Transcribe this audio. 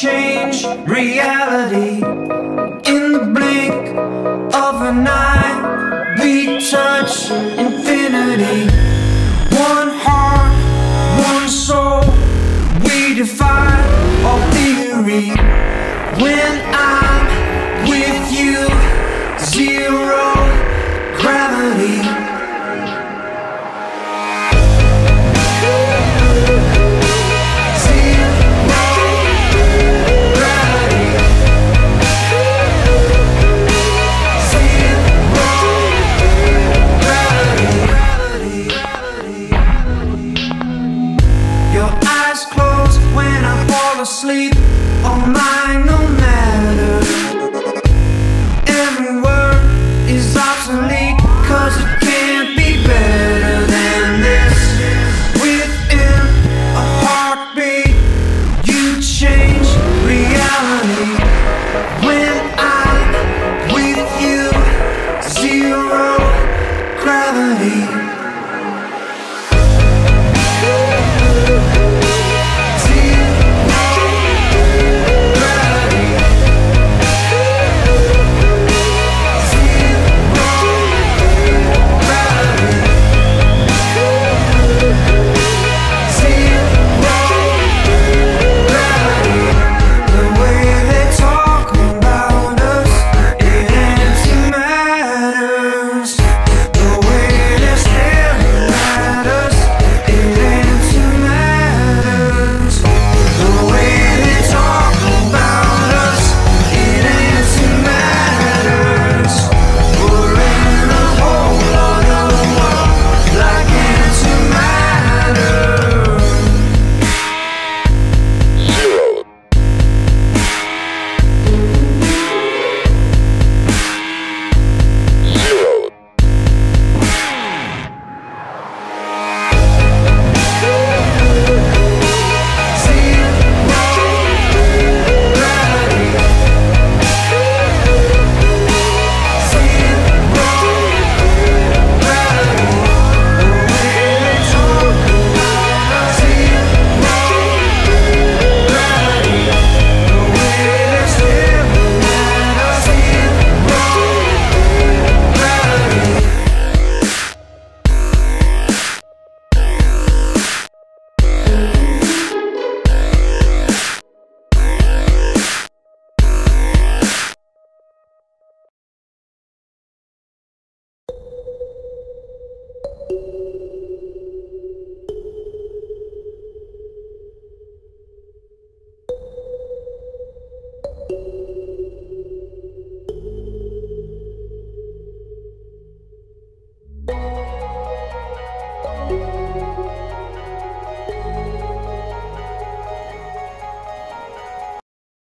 change reality. In the blink of an eye, we touch infinity. One heart, one soul, fall asleep